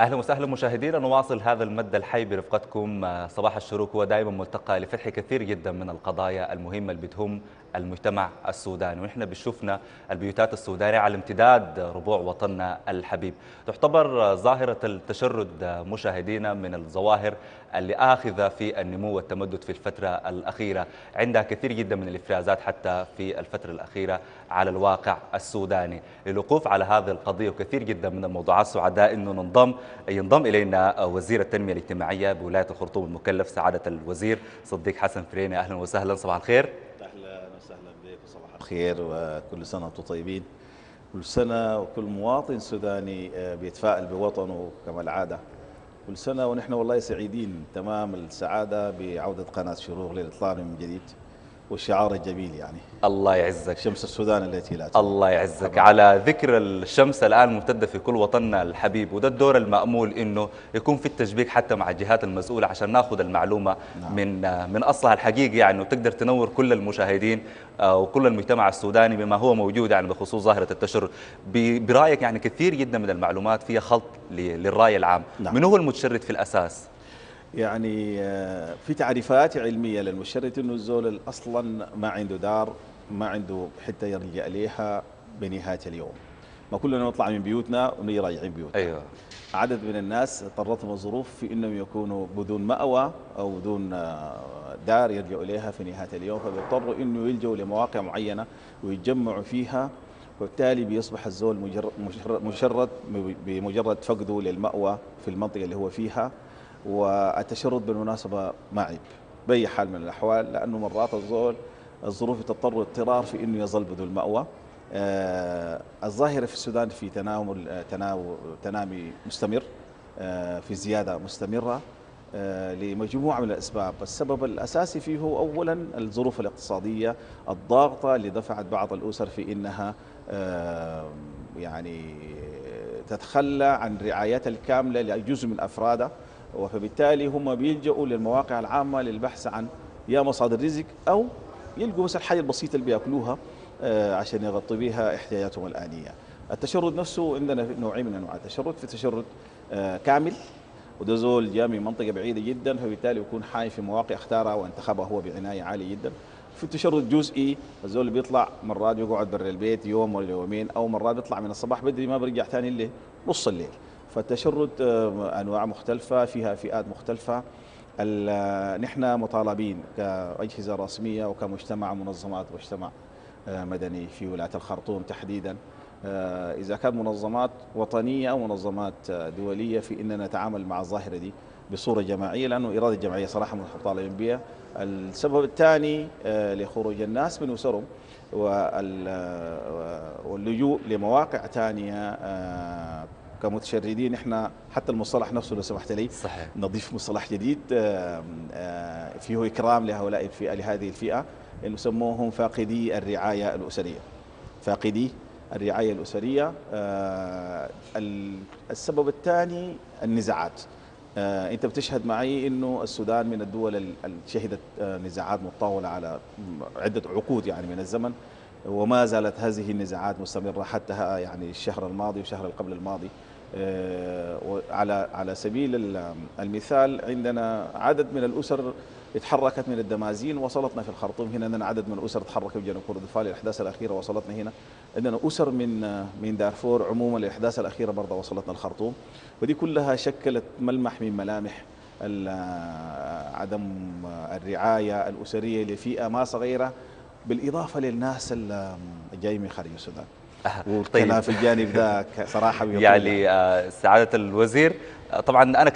أهلا وسهلا مشاهدينا نواصل هذا المد الحي برفقتكم. صباح الشروق هو دائما ملتقى لفتح كثير جدا من القضايا المهمة اللي بتهم المجتمع السوداني. ونحن بنشوفنا البيوتات السودانية على امتداد ربوع وطننا الحبيب. تعتبر ظاهرة التشرد مشاهدينا من الظواهر اللي آخذة في النمو والتمدد في الفترة الأخيرة. عندها كثير جدا من الإفرازات حتى في الفترة الأخيرة على الواقع السوداني. للوقوف على هذه القضية وكثير جدا من الموضوعات سعداء أنه ننضم ينضم إلينا وزير التنمية الاجتماعية بولاية الخرطوم المكلف سعادة الوزير صديق حسن فريني. أهلا وسهلا صباح الخير. خير وكل سنة وأنتم طيبين. كل سنة وكل مواطن سوداني آه، بيتفائل بوطنه كما العادة. كل سنة ونحن والله سعيدين تمام السعادة بعودة قناة شروق للإطلال من جديد. والشعار الجميل يعني الله يعزك شمس السودان التي لا الله يعزك. على ذكر الشمس الآن ممتدة في كل وطننا الحبيب وده الدور المأمول إنه يكون في التشبيك حتى مع الجهات المسؤولة عشان ناخذ المعلومة نعم. من من أصلها الحقيقي يعني وتقدر تنور كل المشاهدين آه، وكل المجتمع السوداني بما هو موجود يعني بخصوص ظاهرة التشرد برأيك يعني كثير جدا من المعلومات فيها خلط للرأي العام نعم. من هو المتشرد في الأساس؟ يعني آه، في تعريفات علمية للمشرد إنه الزول أصلا ما عنده دار ما عنده حتة يرجع عليها بنهاية اليوم. ما كلنا نطلع من بيوتنا ونجي راجعين بيوتنا. أيوه. عدد من الناس اضطرتهم الظروف في إنهم يكونوا بدون مأوى أو بدون آه، دار يرجعوا إليها في نهاية اليوم. فبيضطروا إنه يلجوا لمواقع معينة ويتجمعوا فيها وبالتالي بيصبح الزول مجرد مشرد بمجرد فقده للمأوى في المنطقة اللي هو فيها. والتشرد بالمناسبة ما عيب بأي حال من الأحوال لأنه مرات الزول الظروف تضطر اضطرار في أنه يظل بدون مأوى آه الظاهرة في السودان في تناول تناول تنامي مستمر آه في زيادة مستمرة آه لمجموعة من الأسباب. السبب الأساسي فيه هو أولا الظروف الاقتصادية الضاغطة اللي دفعت بعض الأسر في أنها آه، يعني تتخلى عن رعايتها الكاملة لجزء من أفرادها. فبالتالي هم بيلجأوا للمواقع العامة للبحث عن يا مصادر رزق أو يلقوا بس الحاجة البسيطة اللي بيأكلوها آه، عشان يغطوا بها إحتياجاتهم الآنية. التشرد نفسه عندنا نوعين من أنواع التشرد. في تشرد آه، كامل وده زول جاء من منطقة بعيدة جدا فبالتالي يكون حاي في مواقع اختارها وانتخبها هو بعناية عالية جدا. في تشرد جزئي الزول بيطلع مرات يقعد برا البيت يوم ولا يومين أو مرات بيطلع من الصباح بدري ما بيرجع ثاني الليل نص الليل. فالتشرد آه، أنواع مختلفة فيها فئات مختلفة. آه، نحن مطالبين كأجهزة رسمية وكمجتمع منظمات مجتمع آه، مدني في ولاية الخرطوم تحديدا. إذا كانت منظمات وطنية أو منظمات دولية في اننا نتعامل مع الظاهرة دي بصورة جماعية لأنه إرادة الجمعيه صراحة مطالبين بها السبب الثاني لخروج الناس من اسرهم واللجوء لمواقع ثانية كمتشردين إحنا حتى المصطلح نفسه لو سمحت لي صحيح. نضيف مصطلح جديد فيه إكرام لهؤلاء الفئة لهذه الفئة انه سموهم فاقدي الرعاية الأسرية. فاقدي الرعاية الأسرية السبب الثاني النزاعات. أنت بتشهد معي إنه السودان من الدول اللي شهدت نزاعات متطاوله على عدة عقود يعني من الزمن وما زالت هذه النزاعات مستمرة حتى يعني الشهر الماضي والشهر قبل الماضي. على على سبيل المثال عندنا عدد من الأسر اتحركت من الدمازين وصلتنا في الخرطوم. هنا عندنا عدد من الأسر تحركت في جنوب كردفان الإحداث الأخيرة وصلتنا هنا. عندنا أسر من من دارفور عموما الإحداث الأخيرة برضه وصلتنا الخرطوم. ودي كلها شكلت ملمح من ملامح عدم الرعاية الأسرية لفئة ما صغيرة بالإضافة للناس الجاي من خارج السودان. طيب. في الجانب ذاك صراحة يعني. آه، سعادة الوزير. طبعا أنا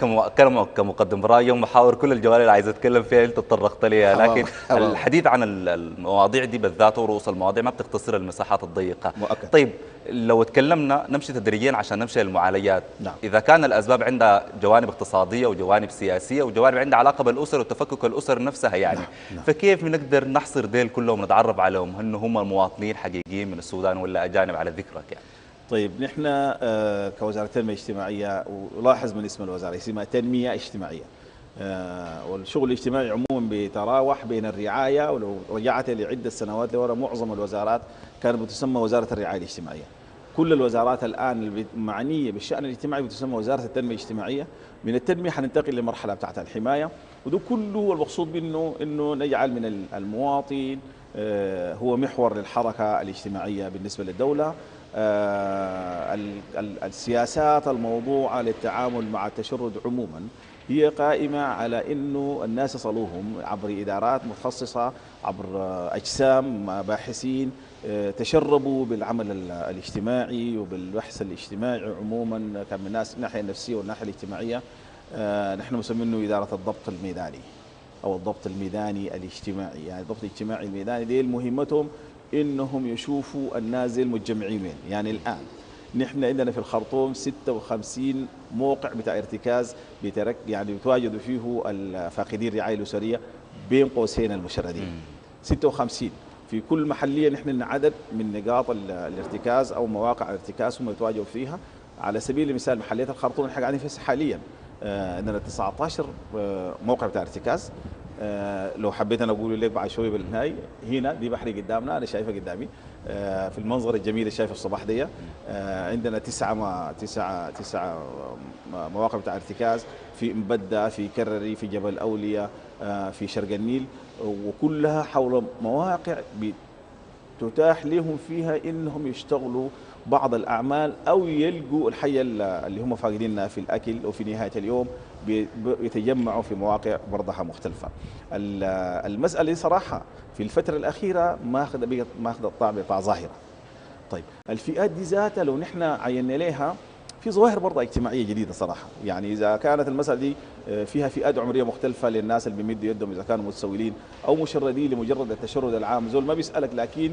كمقدم راي يوم كل الجوال اللي عايز أتكلم فيها أنت تطرقت ليها لكن الحديث عن المواضيع دي بالذات ورؤوس المواضيع ما بتختصر المساحات الضيقة مؤكد. طيب لو تكلمنا نمشي تدريجيا عشان نمشي للمعالجات نعم. إذا كان الأسباب عندها جوانب اقتصادية وجوانب سياسية وجوانب عندها علاقة بالأسر وتفكك الأسر نفسها يعني نعم. نعم. فكيف بنقدر نحصر ديل كلهم ونتعرف عليهم هن هم المواطنين حقيقيين من السودان ولا أجانب على ذكرك يعني طيب نحن آه، كوزارة التنمية الاجتماعية ولاحظ من اسم الوزارة اسمها تنمية اجتماعية. آه، والشغل الاجتماعي عموما بيتراوح بين الرعاية ولو رجعت لعدة سنوات لورا. معظم الوزارات كانت بتسمى وزارة الرعاية الاجتماعية. كل الوزارات الآن المعنيه بالشأن الاجتماعي بتسمى وزارة التنمية الاجتماعية. من التنمية حننتقل لمرحلة بتاعت الحماية. وده كله المقصود منه إنه نجعل من المواطن آه، هو محور للحركة الاجتماعية بالنسبة للدولة. السياسات الموضوعة للتعامل مع التشرد عموما هي قائمة على أنه الناس يصلوهم عبر إدارات متخصصة عبر أجسام باحثين آه، تشربوا بالعمل الاجتماعي وبالبحث الاجتماعي عموما كان من الناس الناحية النفسية والناحية الاجتماعية. آه، نحن مسمينه إدارة الضبط الميداني أو الضبط الميداني الاجتماعي. يعني الضبط الاجتماعي الميداني دي مهمتهم إنهم يشوفوا النازل متجمعين وين؟ يعني الآن. نحن عندنا في الخرطوم 56 موقع بتاع ارتكاز بترك يعني بتواجدوا فيه الفاقدين الرعايه الأسرية بين قوسين المشردين. 56 في كل محلية نحن عدد من نقاط الارتكاز أو مواقع الارتكاز هم يتواجدوا فيها. على سبيل المثال محلية الخرطوم إحنا قاعدين فيها حاليا آه، عندنا 19 آه، موقع بتاع ارتكاز. لو حبيت أنا أقول لك بعد شوية بالنهايه هنا دي بحري قدامنا أنا شايفها قدامي. آه، في المنظر الجميل اللي شايفه الصباح دي آه، عندنا تسعة ما تسعه تسعة مواقع بتاع ارتكاز في مبدأ في كرري في جبل أولياء في شرق النيل وكلها حول مواقع تتاح لهم فيها إنهم يشتغلوا بعض الأعمال أو يلقوا الحياة اللي هم فاقدينها في الأكل وفي نهاية اليوم. بيتجمعوا في مواقع برضها مختلفة. المسألة دي صراحة في الفترة الأخيرة ما اخذ الطابع بتاع ظاهرة. طيب الفئات دي ذاتها لو نحن عينا لها في ظواهر برضه اجتماعية جديدة صراحة يعني إذا كانت المسألة دي آه، فيها فئات عمرية مختلفة للناس اللي بيمدوا يدهم إذا كانوا متسولين أو مشردين لمجرد التشرد العام زول ما بيسألك لكن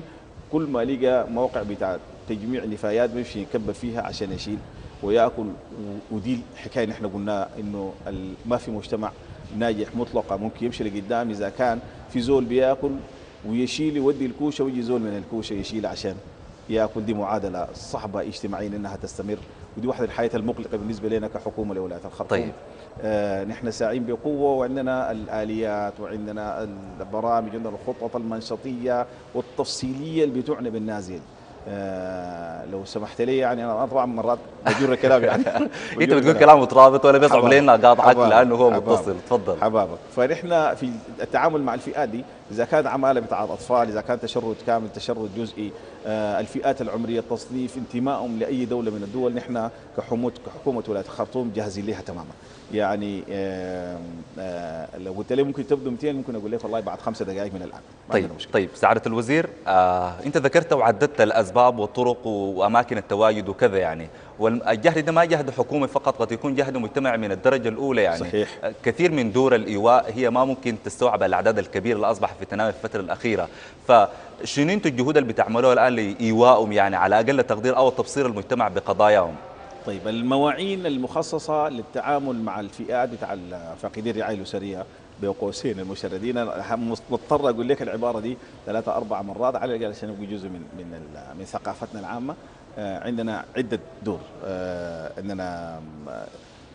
كل ما لقى موقع بتاع تجميع نفايات بيمشي يكبر فيها عشان يشيل ويأكل ودي الحكاية نحن قلنا إنه ما في مجتمع ناجح مطلقة ممكن يمشي لقدام إذا كان في زول بيأكل ويشيل يودي الكوشة ويجي زول من الكوشة يشيل عشان يأكل. دي معادلة صعبه اجتماعيا إنها تستمر ودي واحدة الحياة المقلقة بالنسبة لنا كحكومة لولاية الخرطوم طيب. آه نحن ساعين بقوة وعندنا الآليات وعندنا البرامج عندنا الخطط المنشطية والتفصيلية اللي بتعنى بالنازل. آه لو سمحت لي يعني أنا طبعا مرات بجر الكلام يعني. أنت بتقول كلام مترابط ولا بيصعب علينا قاطعك لأنه هو متصل. تفضل. حبابك. فنحن في التعامل مع الفئات دي إذا كانت عمالة بتاع أطفال إذا كان تشرد كامل تشرد جزئي آه الفئات العمرية التصنيف انتمائهم لأي دولة من الدول نحن كحكومه كحكومة ولاية الخرطوم جاهزين لها تماما. يعني آه آه لو قلت لي ممكن تبدو 200 ممكن أقول لك والله بعد خمسة دقائق من الآن. طيب طيب سعادة الوزير آه أنت ذكرت وعددت الأسباب والطرق وأماكن التواجد وكذا يعني. والجهد ده ما جهد حكومي فقط قد يكون جهد مجتمعي من الدرجة الأولى يعني. صحيح. كثير من دور الإيواء هي ما ممكن تستوعب الأعداد الكبيرة اللي اصبح في تنامي في الفترة الأخيرة. فشنو أنتم الجهود اللي بتعملوها الآن لايوائهم يعني على أقل تقدير أو تبصير المجتمع بقضاياهم؟ طيب المواعين المخصصة للتعامل مع الفئات بتاع الفاقدين الرعاية الأسرية بين قوسين المشردين مضطر أقول لك العبارة دي ثلاثة أربع مرات على الأقل عشان جزء من من من ثقافتنا العامة. آه، عندنا عدة دور. آه، عندنا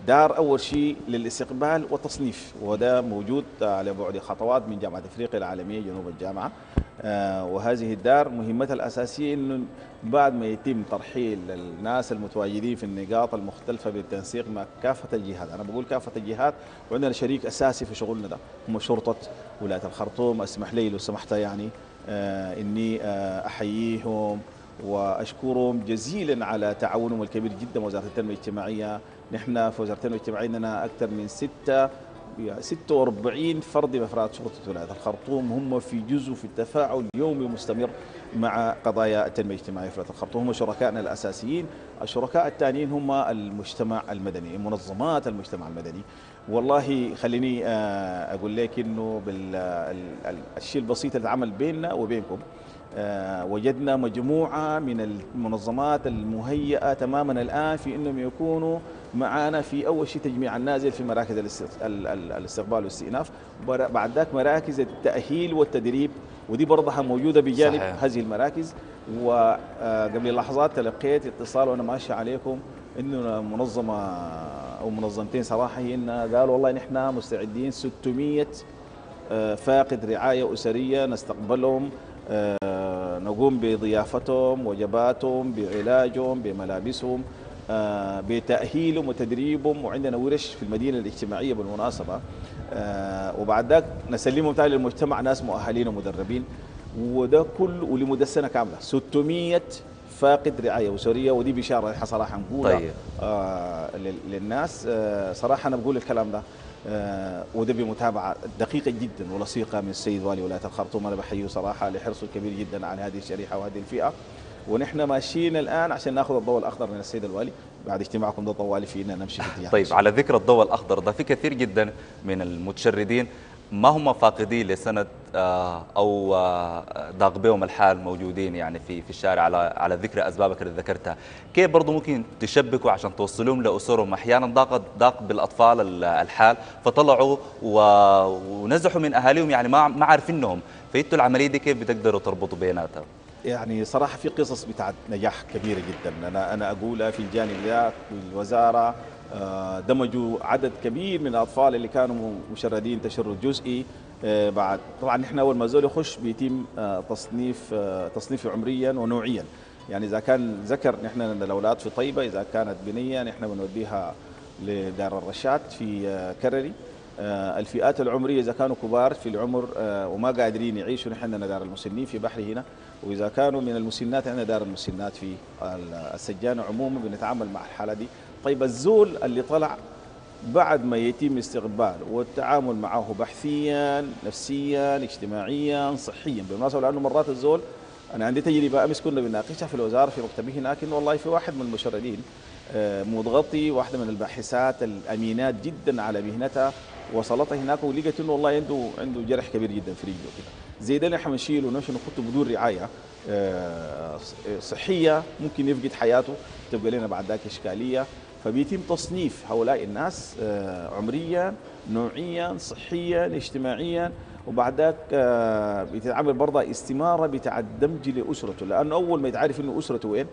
دار أول شيء للاستقبال والتصنيف وده موجود على بعد خطوات من جامعة إفريقيا العالمية جنوب الجامعة. آه، وهذه الدار مهمتها الأساسية إنه بعد ما يتم ترحيل الناس المتواجدين في النقاط المختلفة بالتنسيق مع كافة الجهات، أنا بقول كافة الجهات وعندنا شريك أساسي في شغلنا ده هم شرطة ولاية الخرطوم. اسمح لي لو سمحت يعني آه إني آه أحييهم وأشكرهم جزيلا على تعاونهم الكبير جدا. وزارة التنمية الاجتماعية، نحن في وزارة التنمية الاجتماعية عندنا أكثر من ستة 46 فرد من افراد شرطة ولايه الخرطوم هم في جزء في التفاعل يومي مستمر مع قضايا التنمية الاجتماعية في ولايه الخرطوم. هم شركائنا الأساسيين، الشركاء الثانيين هم المجتمع المدني، منظمات المجتمع المدني. والله خليني آه، أقول لك إنه بالشيء البسيط اللي عمل بيننا وبينكم. وجدنا مجموعة من المنظمات المهيئة تماما الآن في أنهم يكونوا معنا في أول شيء تجميع النازل في مراكز الاستقبال والاستئناف بعد ذاك مراكز التأهيل والتدريب ودي برضها موجودة بجانب صحيح. هذه المراكز وقبل آه، لحظات تلقيت اتصال وأنا ماشي عليكم إنه منظمة أو منظمتين صراحة هي قالوا والله نحن مستعدين 600 آه، فاقد رعاية أسرية نستقبلهم نقوم بضيافتهم وجباتهم بعلاجهم بملابسهم آه، بتأهيلهم وتدريبهم. وعندنا ورش في المدينة الاجتماعية بالمناسبة. آه، وبعد ذاك نسلمهم تاني للمجتمع ناس مؤهلين ومدربين. وده كل ولمدة سنة كاملة. 600 فاقد رعاية أسرية. ودي بشارة نحن صراحة نقولها طيب. آه لل- للناس. آه صراحة أنا بقول الكلام ده. وده بمتابعة دقيقة جدا ولصيقة من السيد والي ولاية الخرطوم. أنا بحييه صراحة لحرصه الكبير جدا على هذه الشريحة وهذه الفئة. ونحن ماشيين الآن عشان نأخذ الضوء الأخضر من السيد الوالي. بعد اجتماعكم ده طوالي فينا نمشي في طيب على ذكر الضوء الأخضر ده في كثير جدا من المتشردين. ما هم فاقدين لسنة آه، أو آه، ضاق بهم الحال موجودين يعني في في الشارع على على ذكر أسبابك اللي ذكرتها. كيف برضه ممكن تشبكوا عشان توصلوهم لأسرهم؟ أحيانا ضاق ضاق بالأطفال ال- الحال فطلعوا ونزحوا من أهاليهم يعني ما ما عارفينهم فأنتوا العملية دي كيف بتقدروا تربطوا بيناتها يعني صراحة في قصص بتاعت نجاح كبيرة جدا. أنا أنا أقولها في الجانب ده الوزارة آه، دمجوا عدد كبير من الأطفال اللي كانوا مشردين تشرد جزئي آه، بعد طبعا نحن أول ما زول يخش بيتم آه، تصنيف آه، تصنيف عمريا ونوعيا. يعني إذا كان ذكر نحن الأولاد في طيبة إذا كانت بنية نحن بنوديها لدار الرشاد في آه، كرري. آه، الفئات العمرية إذا كانوا كبار في العمر آه، وما قادرين يعيشوا نحن عندنا دار المسنين في بحري هنا. وإذا كانوا من المسنات عندنا دار المسنات في ال- السجانة عموما بنتعامل مع الحالة دي. طيب الزول اللي طلع بعد ما يتم استقبال والتعامل معه بحثيا نفسيا اجتماعيا صحيا بالمناسبة لأنه مرات الزول أنا عندي تجربة أمس كنا بنناقشها في الوزارة في مكتبي هناك إنه والله في واحد من المشردين آه، مضغطي واحدة من الباحثات الأمينات جدا على مهنتها وصلتها هناك ولقيت إنه والله عنده عنده جرح كبير جدا في رجله زي ده نحن نشيله ونمشي نحطه بدون رعاية آه، صحية ممكن يفقد حياته تبقى لنا بعد ذاك اشكاليه فبيتم تصنيف هؤلاء الناس آه، عمريا نوعيا صحيا اجتماعيا وبعد ذاك آه، بتتعمل برضه استمارة بتاع الدمج لأسرته. لأنه أول ما يتعرف إنه أسرته وين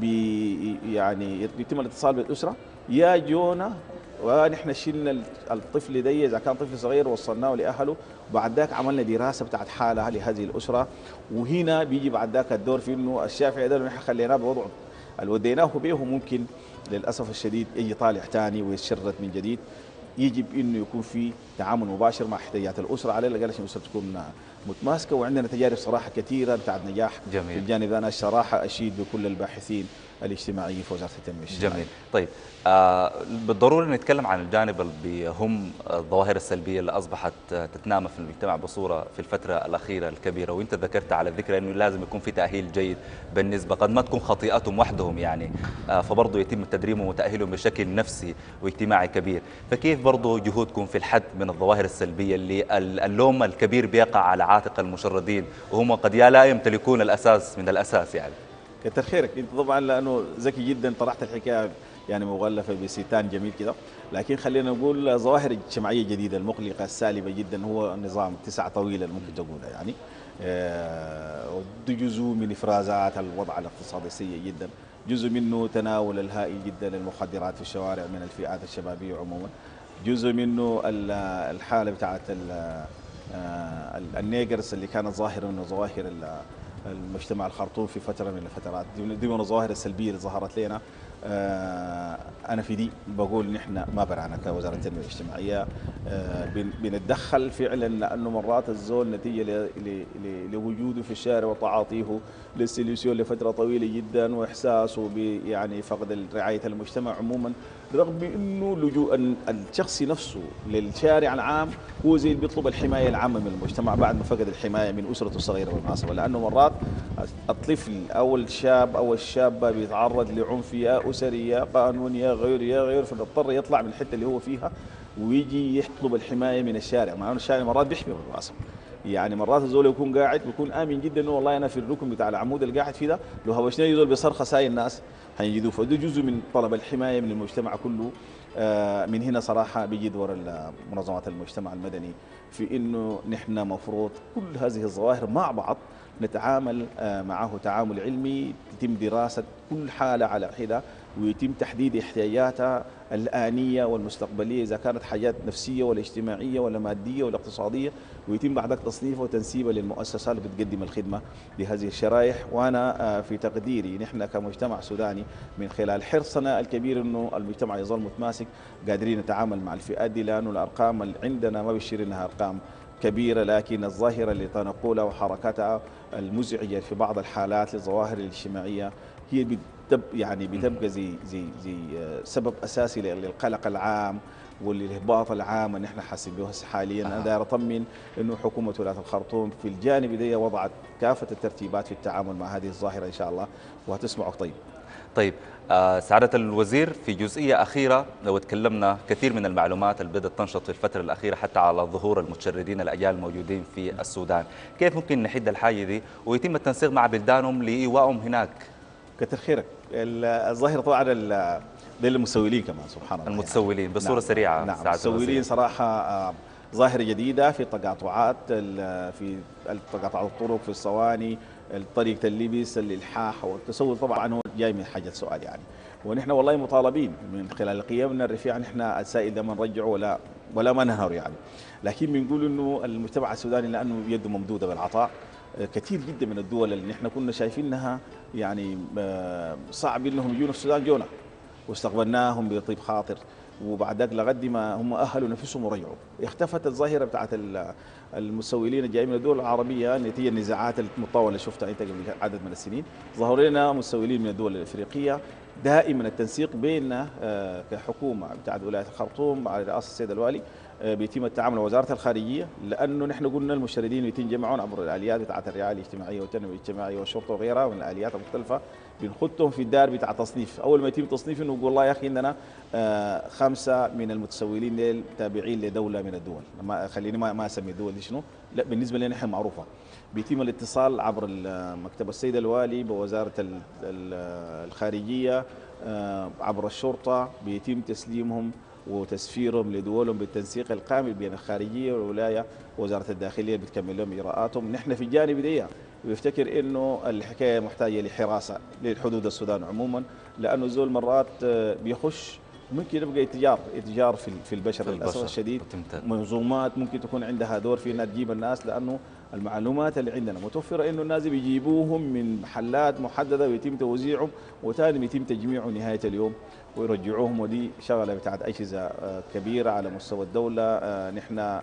بي يعني يتم الاتصال بالأسرة يا جونا ونحن شلنا الطفل ده إذا كان طفل صغير وصلناه لأهله بعد ذاك عملنا دراسة بتاعت حالة لهذه الأسرة. وهنا بيجي بعد ذاك الدور في إنه الشافعي ده نحن خليناه بوضعه. اللي وديناه به ممكن للأسف الشديد يجي طالع ثاني ويتشرد من جديد. يجب إنه يكون في تعامل مباشر مع احتياجات الأسرة. على الاقل عشان الاسره تكون متماسكة وعندنا تجارب صراحة كثيرة بتاعت نجاح. جميل. في الجانب أنا الصراحة أشيد بكل الباحثين الاجتماعيين في وزارة التنمية الاجتماعيه جميل. طيب آه بالضرورة نتكلم عن الجانب اللي بيهم الظواهر السلبية اللي أصبحت آه، تتنامى في المجتمع بصورة في الفترة الأخيرة الكبيرة وأنت ذكرت على ذكر أنه لازم يكون في تأهيل جيد بالنسبة قد ما تكون خطيئتهم وحدهم يعني آه فبرضه يتم تدريبهم وتأهيلهم بشكل نفسي واجتماعي كبير. فكيف برضه جهودكم في الحد من الظواهر السلبية اللي ال- اللوم الكبير بيقع على عاتق المشردين وهم قد يا لا يمتلكون الأساس من الأساس يعني؟ كتر خيرك. إنت طبعا لأنه ذكي جدا طرحت الحكاية يعني مغلفة بستان جميل كده. لكن خلينا نقول ظواهر اجتماعية جديدة المقلقة السالبة جدا هو النظام التسع طويلة ممكن تقولها يعني. آه، جزء من إفرازات الوضع الاقتصادي السيء جدا. جزء منه تناول الهائل جدا للمخدرات في الشوارع من الفئات الشبابية عموما. جزء منه ال- الحالة بتاعت آه، ال- ال niggers اللي كانت ظاهره من ظواهر المجتمع الخرطوم في فترة من الفترات. دي من الظواهر السلبية اللي ظهرت لنا. آه، أنا في دي بقول نحن ما برانا كوزارة التنمية الاجتماعية. آه، بن- بنتدخل فعلا لأنه مرات الزول نتيجة لوجوده في الشارع وتعاطيه للسليسيون لفترة طويلة جدا وإحساسه يعني فقد رعاية المجتمع عموما. رغم إنه لجوء ال- الشخص نفسه للشارع العام هو زي اللي بيطلب الحماية العامة من المجتمع بعد ما فقد الحماية من أسرته الصغيرة بالمناسبه لأنه مرات الطفل أو الشاب أو الشابة بيتعرض لعنف يا اسري يا قانوني يا غير يا غير فبيضطر يطلع من الحتة اللي هو فيها ويجي يطلب الحماية من الشارع. مع إنه الشارع مرات بيحمي بالمناسبه يعني مرات الزول يكون قاعد بيكون آمن جدا إنه والله أنا في الركن بتاع العمود اللي قاعد فيه ده لو هوشني زول بصرخه ساي الناس حيجدوه فده جزء من طلب الحماية من المجتمع كله. آه، من هنا صراحة بيجي دور منظمات المجتمع المدني في إنه نحن مفروض كل هذه الظواهر مع بعض نتعامل آه، معه تعامل علمي يتم دراسة كل حالة على حده ويتم تحديد إحتياجاتها الآنية والمستقبلية إذا كانت حاجات نفسية ولا اجتماعية ولا مادية ولا اقتصادية ويتم بعدك تصنيفها وتنسيبها للمؤسسات اللي بتقدم الخدمة لهذه الشرائح. وأنا آه، في تقديري نحن كمجتمع سوداني من خلال حرصنا الكبير أنه المجتمع يظل متماسك قادرين نتعامل مع الفئات دي لأنه الأرقام اللي عندنا ما بيشير إنها أرقام كبيرة لكن الظاهرة اللي تنقلها وحركتها المزعجة في بعض الحالات للظواهر الاجتماعية هي يعني بتبقى زي زي زي آه، سبب أساسي للقلق العام والإهباط العام اللي إحنا حاسين به حاليا. أنا أها. داير أطمن إنه حكومة ولاية الخرطوم في الجانب دي وضعت كافة الترتيبات في التعامل مع هذه الظاهرة إن شاء الله. وهتسمعوا. طيب. طيب آه، سعادة الوزير في جزئية أخيرة. لو تكلمنا كثير من المعلومات اللي بدأت تنشط في الفترة الأخيرة حتى على ظهور المتشردين الأجيال الموجودين في السودان كيف ممكن نحد الحاجة دي؟ ويتم التنسيق مع بلدانهم لإيوائهم هناك. كتر خيرك. ال- الظاهرة طبعا المسولين كمان سبحان الله. المتسولين نعم. سريعة نعم سعادة المسولين الوزير صراحة آه، ظاهرة جديدة في التقاطعات ال- في تقاطع الطرق في الصواني طريقه اللبس الإلحاح والتسول. طبعا هو جاي من حاجة سؤال يعني. ونحن والله مطالبين من خلال قيمنا الرفيعه نحن السائل ده ما نرجعه ولا ولا ما ننهر يعني. لكن بنقول إنه المجتمع السوداني لأنه يده ممدودة بالعطاء. آه، كثير جدا من الدول اللي نحن كنا شايفينها يعني آه، صعب إنهم يجونا السودان جونا. واستقبلناهم بطيب خاطر. وبعد ذاك لغد ما هم اهلوا نفسهم ورجعوا. اختفت الظاهرة بتاعت ال- المسويين الجايين من الدول العربية نتيجة النزاعات المطوله اللي شفتها أنت قبل عدد من السنين. ظهروا لنا مسويين من الدول الإفريقية. دائما التنسيق بيننا آه، كحكومة بتاعت ولاية الخرطوم على رئاسه السيد الوالي بيتم التعامل مع وزارة الخارجية لأنه نحن قلنا المشردين يتجمعون عبر الآليات بتاعت الرعاية الاجتماعية والتنمية الاجتماعية والشرطة وغيرها من الآليات المختلفة بنخطهم في الدار بتاع تصنيف. أول ما يتم تصنيف إنه يقول والله يا أخي عندنا آه، خمسة من المتسولين تابعين لدولة من الدول. ما خليني ما ما أسمي الدول دي شنو لا بالنسبة لنا نحن معروفة. بيتم الاتصال عبر مكتب السيد الوالي بوزارة ال- ال- الخارجية آه، عبر الشرطة بيتم تسليمهم وتسفيرهم لدولهم بالتنسيق الكامل بين الخارجية والولاية ووزارة الداخلية بتكمل لهم اجراءاتهم نحن في الجانب دي بيفتكر إنه الحكاية محتاجة لحراسه لحدود السودان عموما لأنه زول مرات آه، بيخش ممكن يبقى إتجار إتجار في البشر للأسف. الشديد. منظومات ممكن تكون عندها دور في إنها تجيب الناس لأنه المعلومات اللي عندنا. متوفرة إنه الناس بيجيبوهم من محلات محددة ويتم توزيعهم وتاني يتم تجميعهم نهاية اليوم ويرجعوهم. ودي شغلة بتاعت أجهزة آه، كبيرة على مستوى الدولة آه، نحن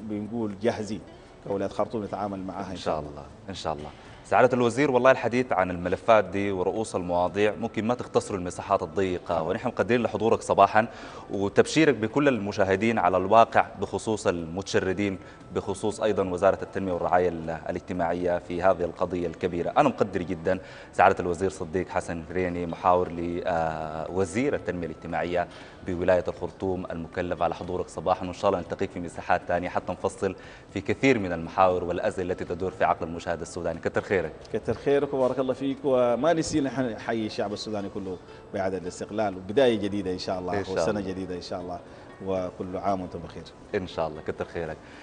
بنقول جاهزين كولايه خرطوم نتعامل معها إن شاء الله إن شاء الله. سعادة الوزير والله الحديث عن الملفات دي ورؤوس المواضيع ممكن ما تختصروا المساحات الضيقة ونحن مقدرين لحضورك صباحا وتبشيرك بكل المشاهدين على الواقع بخصوص المتشردين بخصوص أيضا وزارة التنمية والرعاية ال- الاجتماعية في هذه القضية الكبيرة. أنا مقدر جدا سعادة الوزير صديق حسن ريني محاور لوزير التنمية الاجتماعية بولاية الخرطوم المكلف على حضورك صباحا وإن شاء الله نلتقيك في مساحات ثانية حتى نفصل في كثير من المحاور والأزمة التي تدور في عقل المشاهد السوداني. كتر خيرك. كتر خيرك وبارك الله فيك. وما نسينا نحيي الشعب السوداني كله بعد الاستقلال. وبداية جديدة إن شاء الله إن شاء وسنة الله. جديدة إن شاء الله. وكل عام وأنتم بخير. إن شاء الله. كتر خيرك.